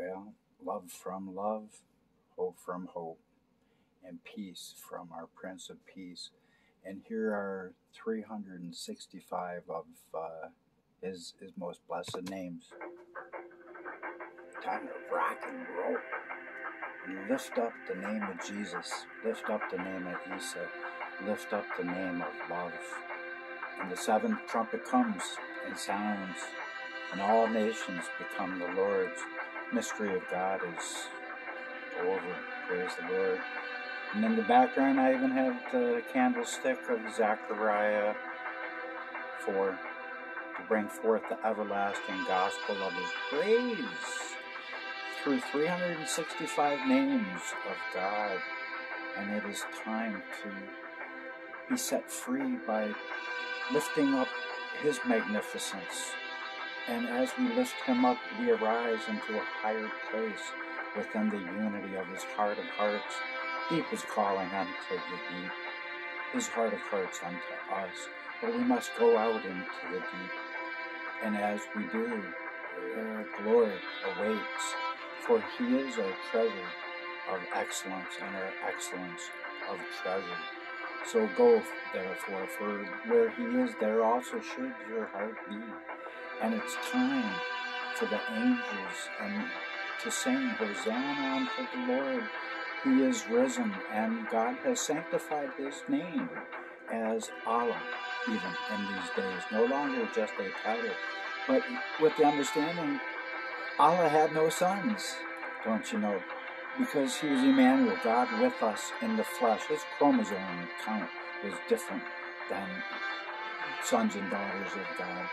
Well, love from love, hope from hope, and peace from our Prince of Peace. And here are 365 of uh, his, his most blessed names. Time to rock and roll. And lift up the name of Jesus. Lift up the name of Isa. Lift up the name of love. And the seventh trumpet comes and sounds, and all nations become the Lord's. Mystery of God is over. Praise the Lord. And in the background, I even have the candlestick of Zechariah 4 to bring forth the everlasting gospel of his praise through 365 names of God. And it is time to be set free by lifting up his magnificence. And as we lift him up, we arise into a higher place within the unity of his heart of hearts. Deep is calling unto the deep, his heart of hearts unto us. But we must go out into the deep. And as we do, uh, glory awaits, for he is our treasure of excellence and our excellence of treasure. So go, therefore, for where he is, there also should your heart be. And it's time for the angels and to sing Hosanna unto the Lord. He is risen, and God has sanctified his name as Allah, even in these days. No longer just a title, but with the understanding Allah had no sons, don't you know? because he is Emmanuel, God with us in the flesh. His chromosome count was different than sons and daughters of God.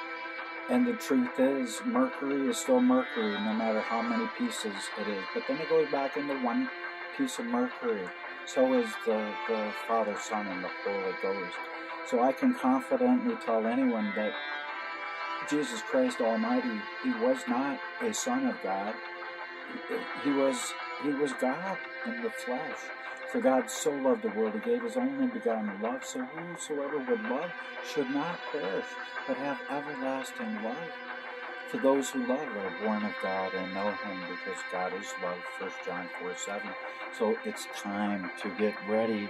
And the truth is, Mercury is still Mercury, no matter how many pieces it is. But then it goes back into one piece of Mercury. So is the, the Father, Son, and the Holy Ghost. So I can confidently tell anyone that Jesus Christ Almighty, He was not a Son of God. He was he was God in the flesh. For God so loved the world, he gave his only begotten love, so whosoever would love should not perish, but have everlasting life. For those who love are born of God and know him because God is love, 1 John 4 7. So it's time to get ready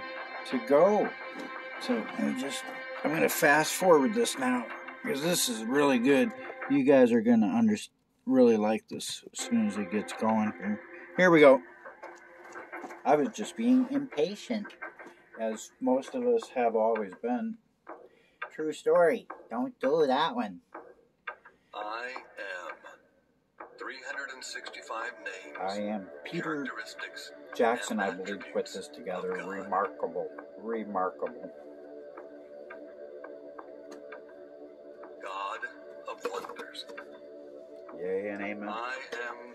to go. So I'm just, I'm going to fast forward this now because this is really good. You guys are going to under, really like this as soon as it gets going here. Here we go. I was just being impatient, as most of us have always been. True story. Don't do that one. I am 365 names. I am Peter Jackson, I believe, put this together. Remarkable. Remarkable. God of wonders. Yea and amen. I am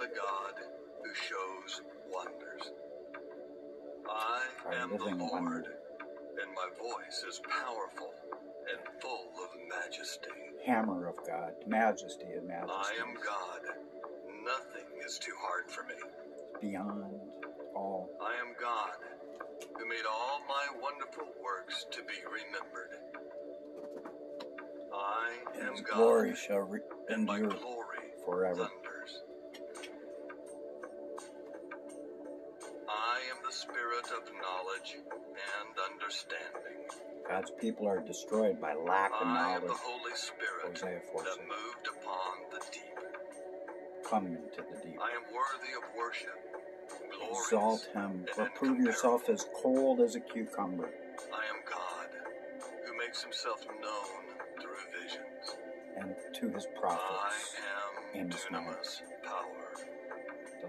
I am the Lord, and my voice is powerful and full of majesty. Hammer of God, majesty of majesty. I am God. Nothing is too hard for me. Beyond all. I am God, who made all my wonderful works to be remembered. I and am God, glory shall re- and my endure glory forever. Spirit of knowledge and understanding. God's people are destroyed by lack of knowledge. I am the Holy Spirit Hosea 4 that moved upon the deep. Come into the deep. I am worthy of worship. Exalt him, or prove yourself as cold as a cucumber. I am God, who makes himself known through visions. And to his I prophets, am Amos dunamis power.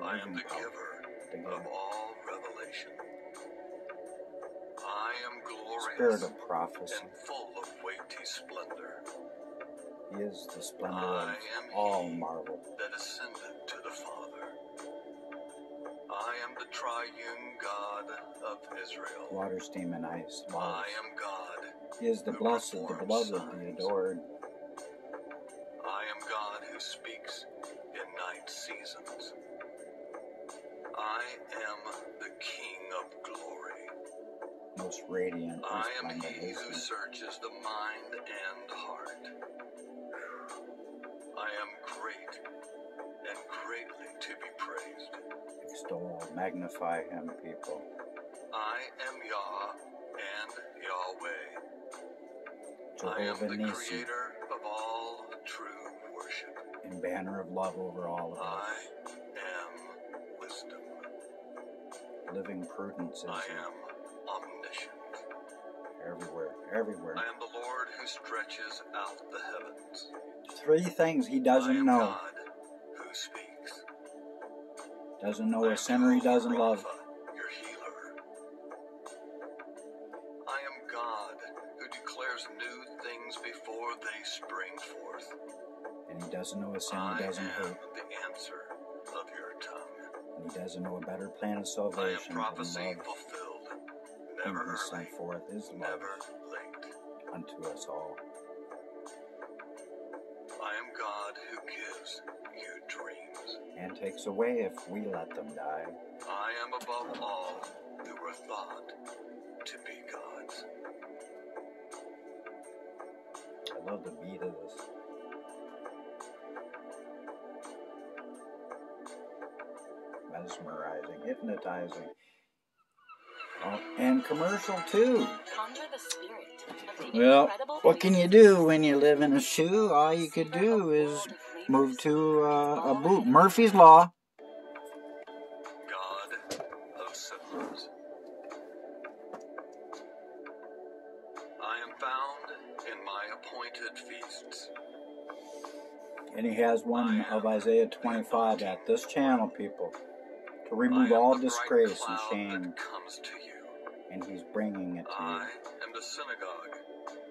I am the power, giver the of all revelation. I am Spirit of prophecy. and full of weighty splendor He is the splendor I of all marvel. that ascended to the Father. I am the triune God of Israel. Water, steam, and ice. I am God. He is the blessed, the beloved, the adored. I am God who speaks in night seasons. I am the King of glory. most radiant, I am he who searches the mind and heart. I am great and greatly to be praised. Extol, magnify him, people. I am Yah and Yahweh. I am the Nisi, creator of all true worship. and banner of love over all of I us. am Living prudence is I am omniscient. everywhere, everywhere. I am the Lord who stretches out the heavens. Three things he doesn't know. God who speaks. Doesn't know a sinner he doesn't love. Rapha, your healer. I am God who declares new things before they spring forth. And he doesn't know a sinner he doesn't am he doesn't know a better plan of salvation than prophecy love. Never he sent forth his love unto us all. I am God who gives you dreams. And takes away if we let them die. I am above all who were thought to be gods. I love the beat of this. Mesmerizing, hypnotizing. Oh, and commercial too. Conjure the spirit of the Well, what can you do when you live in a shoe? All you could do is world of flavors. move to uh, a boot. Murphy's Law. God of settlers. I am found in my appointed feasts. And he has one of Isaiah 25 at this channel, people, to remove all disgrace and shame. comes to you. And he's bringing it to I you. am the synagogue,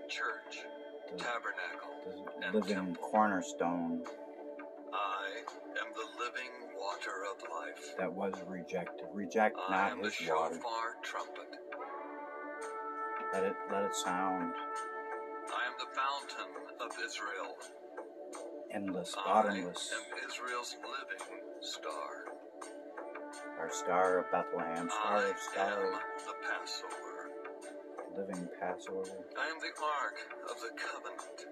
church, The, tabernacle, the and living temple. cornerstone I am the living water of life. that was rejected. Reject I not am the his water. shofar trumpet. Let it let it sound I am the fountain of Israel. endless, I bottomless. am Israel's living star. Our star of Bethlehem, star I of stars, the Passover. living Passover, I am the ark of the covenant.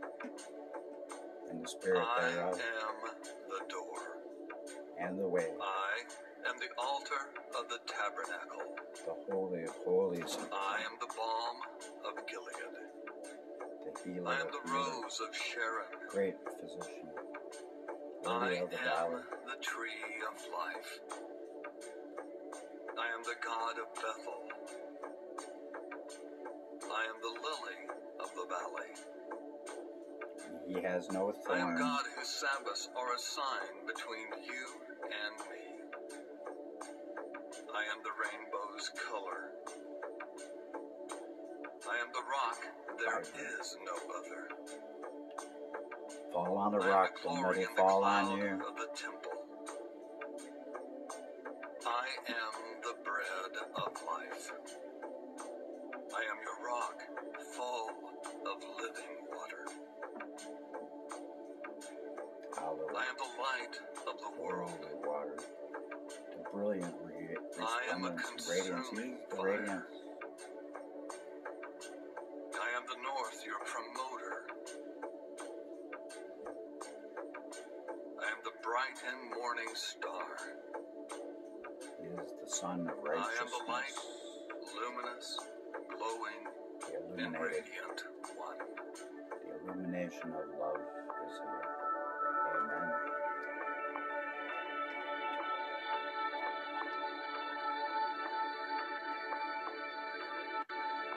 and the spirit I thereof, am the door. and the way, I am the altar of the tabernacle. the holy of holies, I am the balm of Gilead. the healer I am the rose of Sharon. great physician, I lily of the valley. am the tree of life. I am the God of Bethel. I am the lily of the valley. He has no I am. God whose Sabbaths are a sign between you and me. I am the rainbow's color. I am the rock, there is no other. Fall on the I rock, the and let glory it fall on you. Of the temple. I am the bread of life. I am your rock, full of living water. I am the light of the world. Water. The brilliant re- I am a consuming fire. I am the north, your promoter. I am the bright and morning star. He is the sun of I am the light, luminous, glowing, The and radiant one. The illumination of love is here. Amen.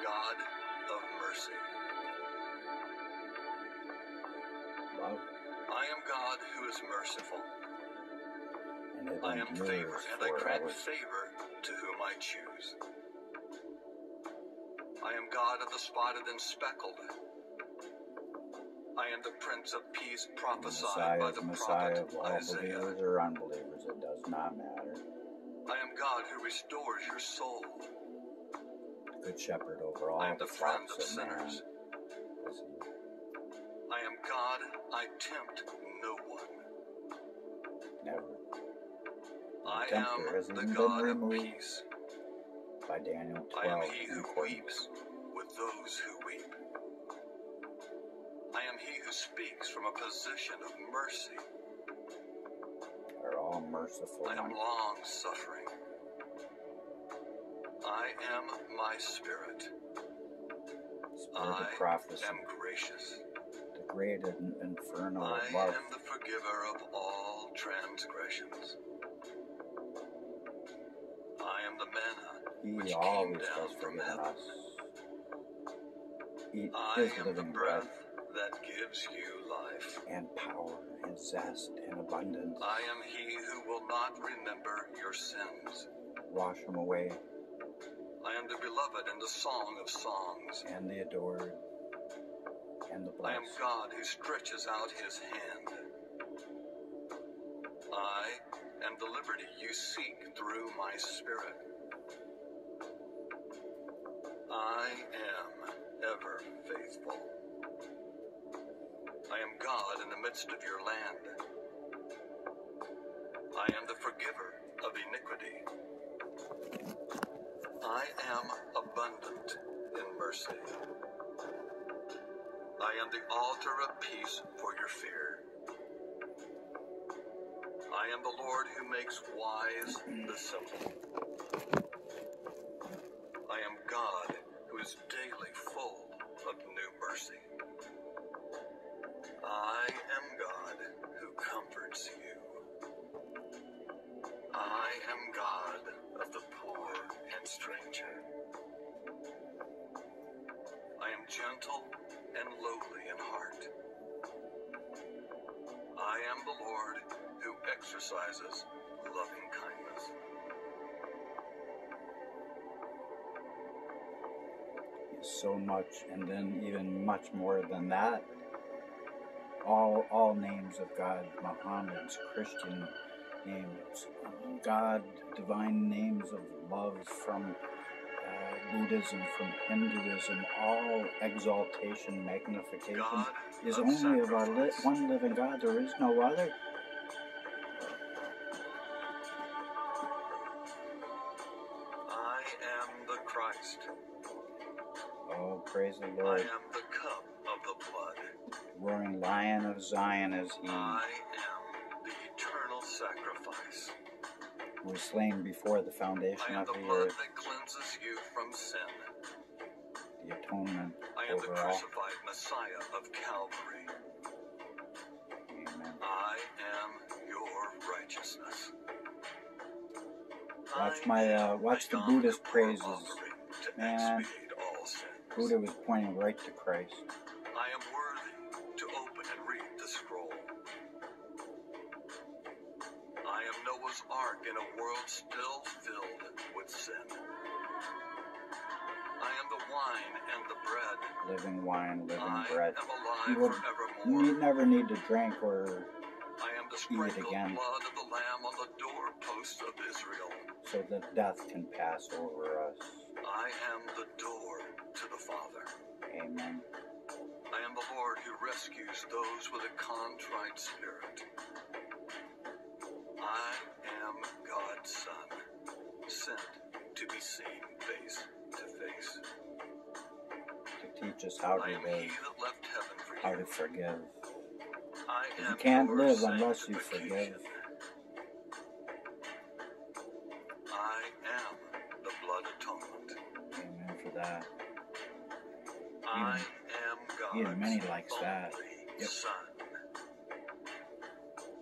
God of mercy. Love I am God who is merciful. and I am favor, and I grant favor I choose. I am God of the spotted and speckled. I am the Prince of Peace prophesied Messiah by the Messiah prophet of all Isaiah. believers or unbelievers. It does not matter. I am God who restores your soul. Good shepherd over all I am the the friend of of sinners. I am God, I tempt no one. Never. I am the God of peace. By Daniel I am he who weeps with those who weep. I am he who speaks from a position of mercy. They're all merciful I am long suffering. I am my spirit. Spirit I of prophecy, am gracious. the great in- inferno I of love. am the forgiver of all transgressions. I am the manna which always came down from heaven. Eat I am the breath that gives you life. and power and zest and abundance. I am he who will not remember your sins. Wash them away I am the beloved and the song of songs. and the adored and the blessed. I am. God who stretches out his hand. I am the liberty you seek through my spirit. I am ever faithful. I am God in the midst of your land. I am the forgiver of iniquity. I am abundant in mercy. I am the altar of peace for your fear. I am the Lord who makes wise the simple. I am God is daily full of new mercy. I am God who comforts you. I am God of the poor and stranger. I am gentle and lowly in heart. I am the Lord who exercises loving kindness. So much, and then even much more than that. All all names of God, Muhammad's Christian names, God, divine names of love from uh, Buddhism, from Hinduism, all exaltation, magnification God is only of our li- one living God. There is no other. The I am the cup of the blood. Roaring Lion of Zion is He, I am the eternal sacrifice. who was slain before the foundation of the the blood earth, that cleanses you from sin. the atonement I am the crucified Messiah of Calvary. Amen. I am your righteousness. Watch my, uh, watch the Buddhist praises. Man. Buddha was pointing right to Christ. I am worthy to open and read the scroll. I am Noah's ark in a world still filled with sin. I am the wine and the bread. Living wine, living I bread. am You forevermore. need, never need to drink or I am the eat again. blood of the Lamb on the doorposts of Israel. so that death can pass over us. I am the door to the Father. Amen. I am the Lord who rescues those with a contrite spirit. I am God's Son, sent to be seen face to face. To teach us how to live, that left heaven for how to forgive. I You can't live unless you forgive. I am the blood atonement. Amen for that. I am God's Ian Many likes that. Yep. Son.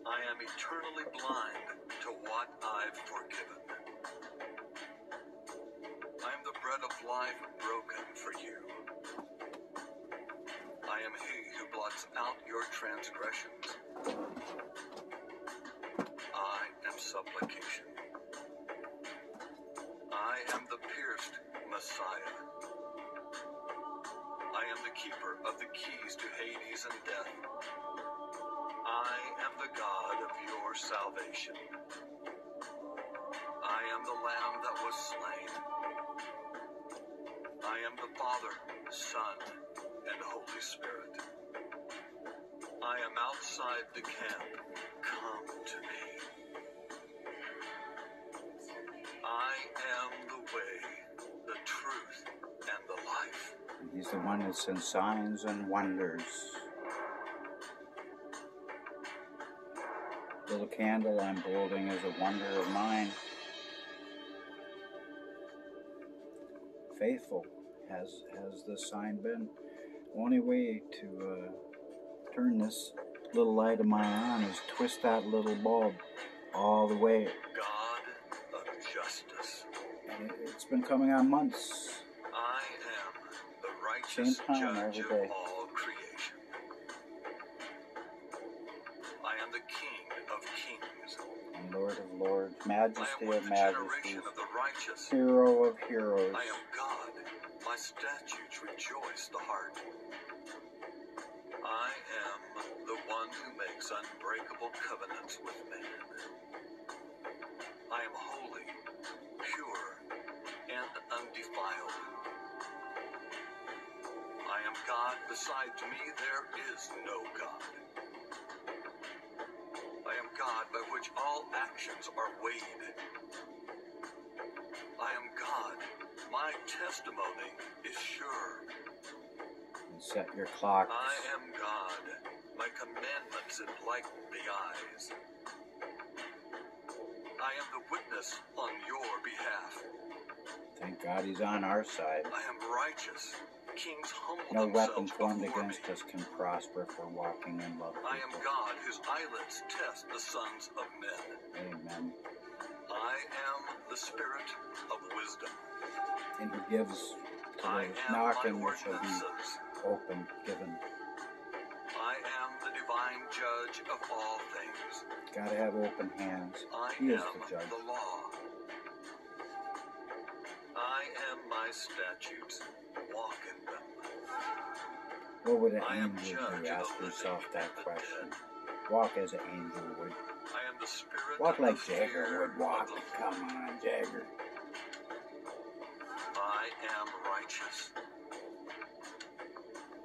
I am eternally blind to what I've forgiven. I am the bread of life broken for you. I am he who blots out your transgressions. I am supplication. I am the pierced Messiah. I am the keeper of the keys to Hades and death. I am the God of your salvation. I am the Lamb that was slain. I am the Father, Son, and Holy Spirit. I am outside the camp. Come to me. I am the way, He's the one that sends signs and wonders. little candle I'm holding is a wonder of mine. Faithful has has this sign been. Only way to uh, turn this little light of mine on is twist that little bulb all the way. God of justice. And it, it's been coming on months. Same time judge every day. of all creation. I am the King of kings. And Lord of lords, majesty of the majesties, of the righteous. hero of heroes. I am God. My statutes rejoice the heart. I am the one who makes unbreakable covenants with man. I am holy, pure, and undefiled. Am God. Besides me, there is no God. I am God by which all actions are weighed. I am God. My testimony is sure. And set your clock. I am God. My commandments enlighten the eyes. I am the witness on your behalf. Thank God he's on our side. I am righteous. Kings humble No weapon formed against me. us can prosper for walking in love. I am. God whose eyelids test the sons of men. Amen. I am the spirit of wisdom. And he gives to those knocking, which shall be open, given. I am the divine judge of all things. Gotta have open hands. I He is the judge. the law. My statutes. Walk in them. What would an I angel do? Ask yourself that question. Walk as an angel would. I am the spirit Walk like Jagger would walk. of the Lord. Come on, Jagger. I am righteous.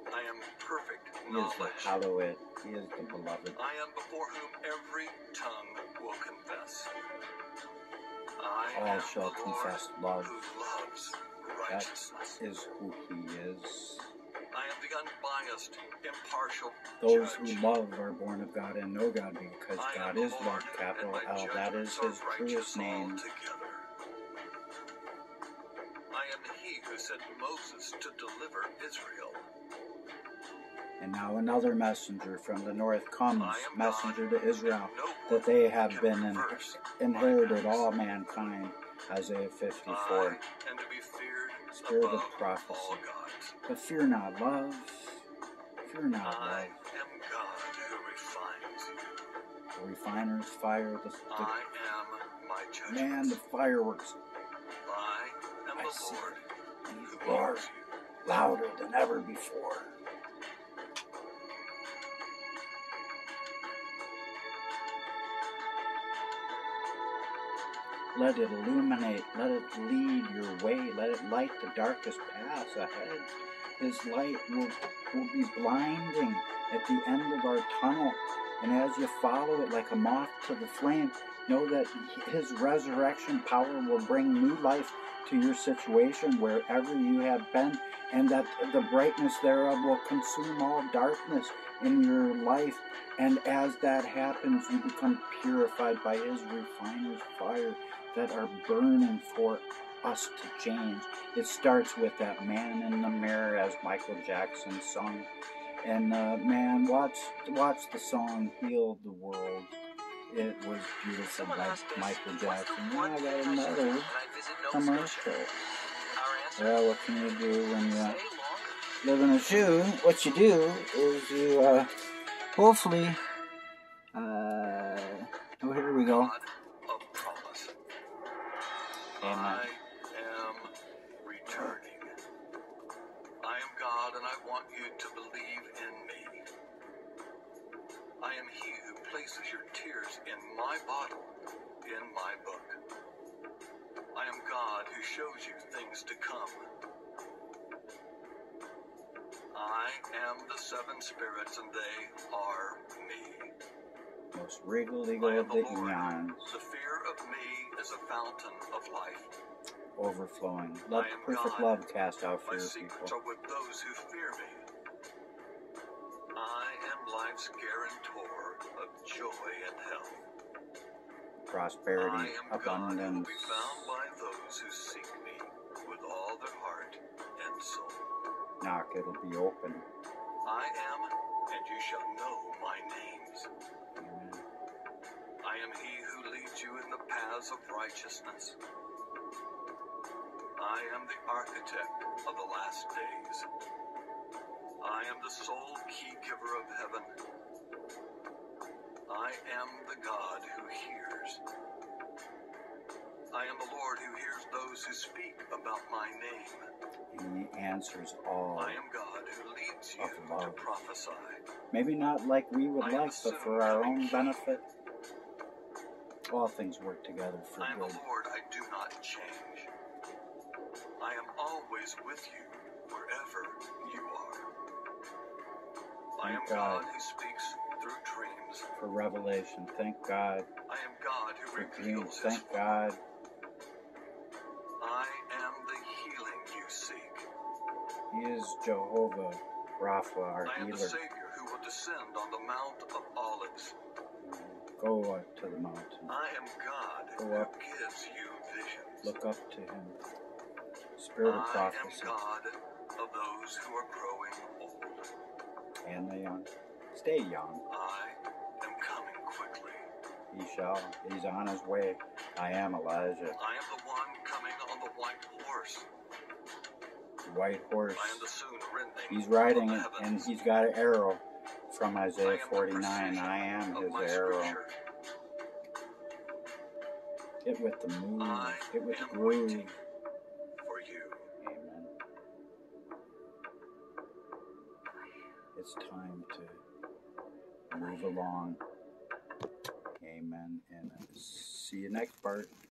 I am perfect He is the knowledge. hallowed. He is the beloved. I am before whom every tongue will confess. I All am shall the Lord confess love. That is who he is. I am the unbiased, impartial Those judge. who love are born of God and know God because I God is Lord, love, capital L. That is his truest name. I am he who sent Moses to deliver Israel. And now another messenger from the north comes, messenger God, to Israel, no that they have been in, inherited all mankind. Isaiah I 54. Spirit of prophecy. But fear not love. Fear not I love. am God who refines you. The refiner's fire, the, the I am my judgment. man, the fireworks, I am I the. Lord who roar loves louder than ever before. Let it illuminate, let it lead your way, let it light the darkest paths ahead. His light will, will be blinding at the end of our tunnel. And as you follow it like a moth to the flame, know that His resurrection power will bring new life to your situation wherever you have been, and that the brightness thereof will consume all darkness in your life. And as that happens, you become purified by His refiner's fire that are burning for us to change. It starts with that man in the mirror, as Michael Jackson sung. And uh, man, watch watch the song "Heal the World." It was beautiful by Michael Jackson. Now I got I should do another when I visit Nova commercial. Scotia? Our answer? Well, what can you do when you live in a shoe? What you do is you uh, hopefully. Uh, oh, here we go. God of promise. Amen. I am returning. I am God and I want you to believe in me. I am He who places your tears in my bottle, in my book. I am God who shows you things to come. I am the seven spirits and they are me. Most I am the Lord. The fear is a fountain of life. overflowing. Let perfect God. love cast out My fear, secrets people. are with those who fear me. I am life's guarantor of joy and health. prosperity, I am God will abundance. be found by those who seek me with all their heart and soul. Knock, it'll be open. I am, and you shall know my names. I am he who leads you in the paths of righteousness. I am the architect of the last days. I am the sole key giver of heaven. I am the God who hears. I am the Lord who hears those who speak about my name. And he answers all. I am God who leads you Of to prophesy. Maybe not like we would I like, but for our own benefit. All things work together for I am the good. Lord, I do not change. I am always with you wherever you are. I am God God. who speaks through dreams. For revelation, thank God. I am God who For dreams, reveals His thank word. God. I am the healing you seek. He is Jehovah Rapha, our I am the. Savior who will descend on the Mount of Olives. Go up to the mountain. I am God Go who up. gives you visions. Look up to him. Spirit of prophecy. I am God of those who are growing old. and the young. Stay young. I am coming quickly. He shall. He's on his way. I am Elijah. I am the one coming on the white horse. White horse. I am the soon rending He's riding it, and he's got an arrow from Isaiah am the 49. I am his arrow. scripture. Get with the move. I Get with waiting for you. Amen. It's time to move along. Amen. And see you next part.